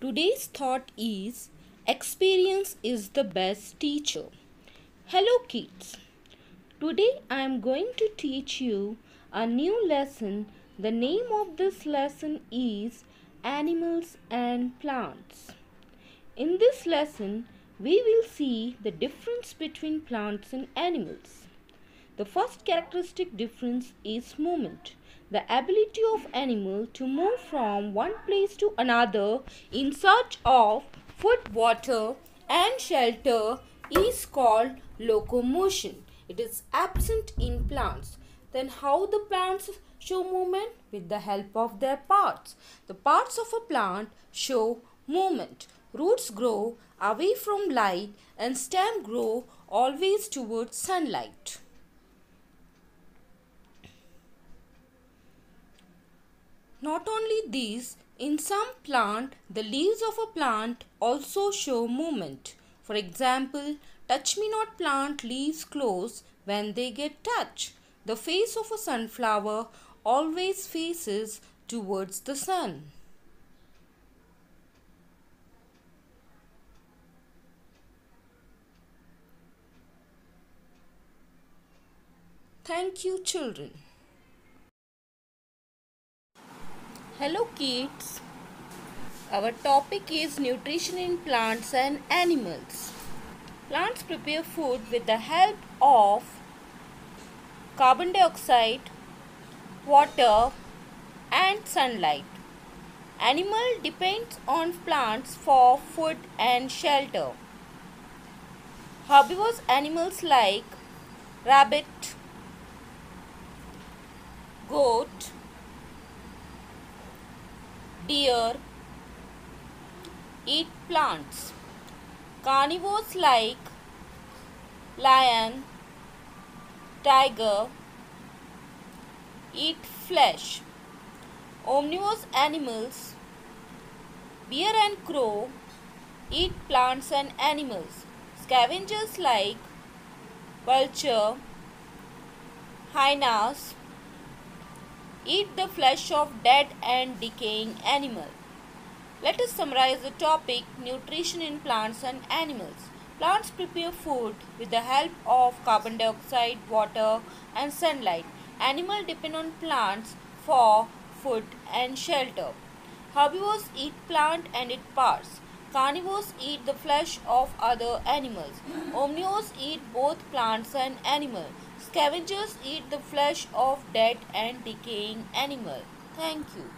Today's thought is experience is the best teacher. Hello kids. Today I am going to teach you a new lesson. The name of this lesson is animals and plants. In this lesson we will see the difference between plants and animals. The first characteristic difference is movement the ability of animal to move from one place to another in search of food, water and shelter is called locomotion. It is absent in plants. Then how the plants show movement? With the help of their parts. The parts of a plant show movement. Roots grow away from light and stem grow always towards sunlight. Not only these, in some plant, the leaves of a plant also show movement. For example, touch me not plant leaves close when they get touched. The face of a sunflower always faces towards the sun. Thank you children. Hello kids. Our topic is nutrition in plants and animals. Plants prepare food with the help of carbon dioxide, water and sunlight. Animal depends on plants for food and shelter. Herbivorous animals like rabbit, goat, deer eat plants. Carnivores like lion, tiger eat flesh. Omnivorous animals, bear and crow eat plants and animals. Scavengers like vulture, hyenas, eat the flesh of dead and decaying animal. Let us summarize the topic nutrition in plants and animals. Plants prepare food with the help of carbon dioxide, water and sunlight. Animals depend on plants for food and shelter. Herbivores eat plant and its parts. Carnivores eat the flesh of other animals. Omnivores eat both plants and animals. Scavengers eat the flesh of dead and decaying animals. Thank you.